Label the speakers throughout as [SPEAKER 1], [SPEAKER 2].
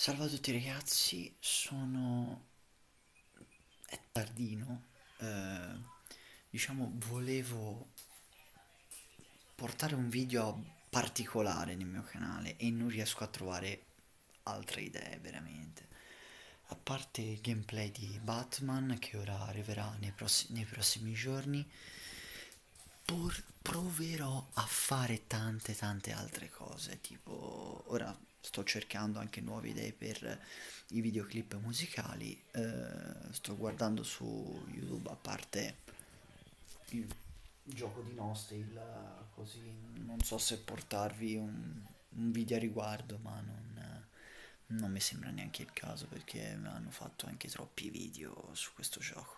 [SPEAKER 1] Salve a tutti ragazzi, sono... è tardino, eh, diciamo volevo portare un video particolare nel mio canale e non riesco a trovare altre idee veramente. A parte il gameplay di Batman che ora arriverà nei, pross nei prossimi giorni, proverò a fare tante tante altre cose, tipo ora sto cercando anche nuove idee per i videoclip musicali, eh, sto guardando su YouTube a parte il gioco di Nostale, così non so se portarvi un, un video a riguardo, ma non, non mi sembra neanche il caso perché hanno fatto anche troppi video su questo gioco.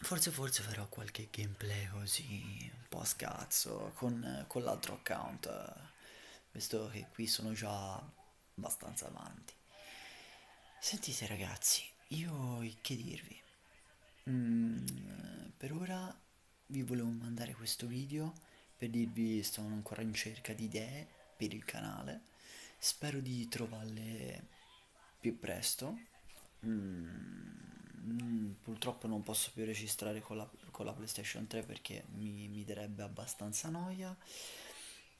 [SPEAKER 1] Forse forse farò qualche gameplay così un po' a scazzo con, con l'altro account visto che qui sono già abbastanza avanti. Sentite ragazzi, io che dirvi? Mm, per ora vi volevo mandare questo video per dirvi sto ancora in cerca di idee per il canale. Spero di trovarle più presto. Mm, purtroppo non posso più registrare con la, con la PlayStation 3 perché mi, mi darebbe abbastanza noia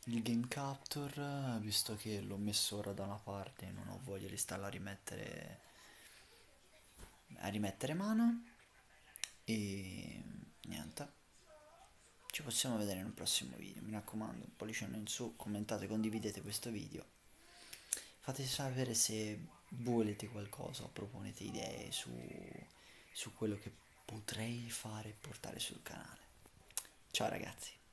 [SPEAKER 1] il game capture visto che l'ho messo ora da una parte non ho voglia di starla a rimettere a rimettere mano e niente. Ci possiamo vedere nel prossimo video mi raccomando pollice in su commentate condividete questo video. Fate sapere se volete qualcosa proponete idee su, su quello che potrei fare e portare sul canale. Ciao ragazzi